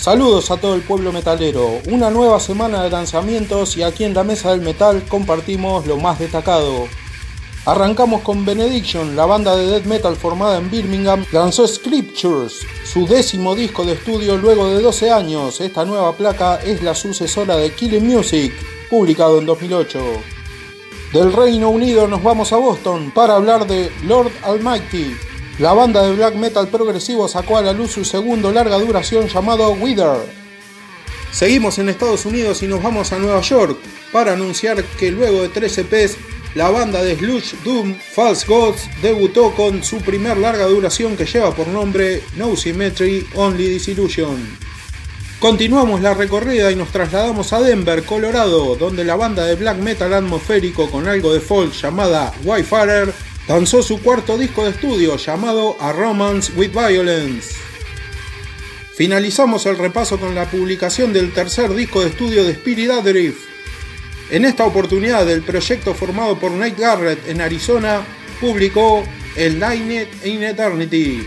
Saludos a todo el pueblo metalero, una nueva semana de lanzamientos y aquí en la mesa del metal compartimos lo más destacado. Arrancamos con Benediction, la banda de death metal formada en Birmingham, lanzó Scriptures, su décimo disco de estudio luego de 12 años. Esta nueva placa es la sucesora de Killing Music, publicado en 2008. Del Reino Unido nos vamos a Boston para hablar de Lord Almighty. La banda de black metal progresivo sacó a la luz su segundo larga duración llamado Wither. Seguimos en Estados Unidos y nos vamos a Nueva York para anunciar que luego de 13 EPs la banda de Sludge Doom False Gods debutó con su primer larga duración que lleva por nombre No Symmetry Only Disillusion. Continuamos la recorrida y nos trasladamos a Denver, Colorado, donde la banda de black metal atmosférico con algo de folk llamada Wayfarer lanzó su cuarto disco de estudio llamado A Romance with Violence. Finalizamos el repaso con la publicación del tercer disco de estudio de Spirit Adrift, en esta oportunidad, el proyecto formado por Nate Garrett en Arizona publicó el Night in Eternity,